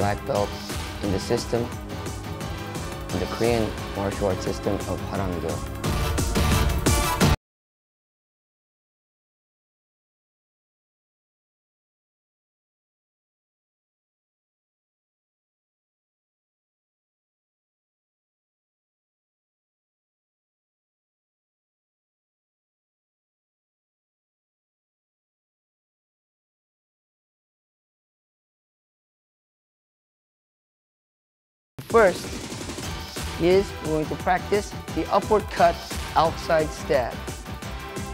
black belts in the system, in the Korean martial arts system of Hwarangdo. First is we're going to practice the upward cut outside stab.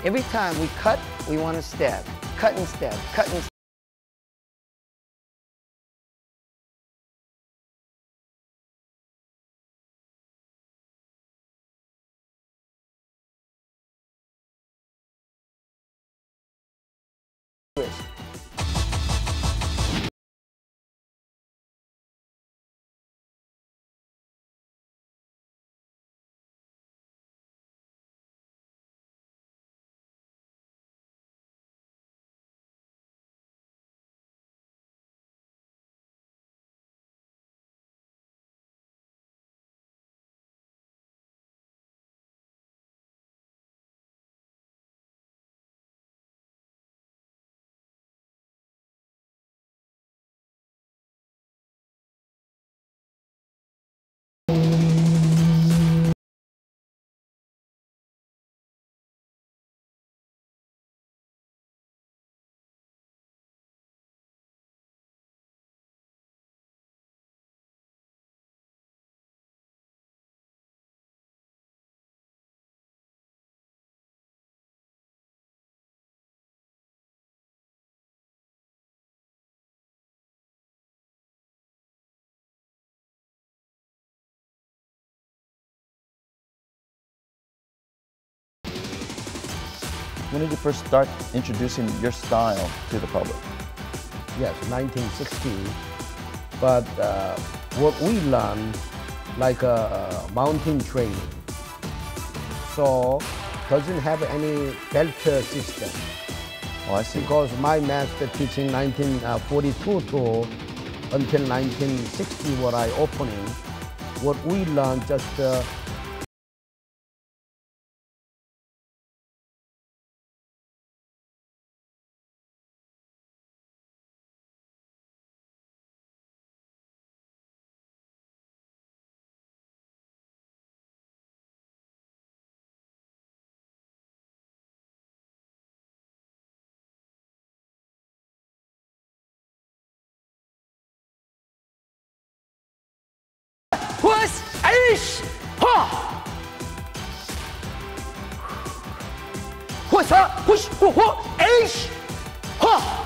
Every time we cut, we want to stab. Cut and stab, cut and stab. When did you first start introducing your style to the public? Yes, 1960. But uh, what we learned, like a, uh, mountain training, so doesn't have any belt system. Oh, I see. Because my master teaching 1942 to until 1960, what I opening, what we learned just uh, Ais, Ha! Huh. What's up? Push! Whoa! Eish! ah!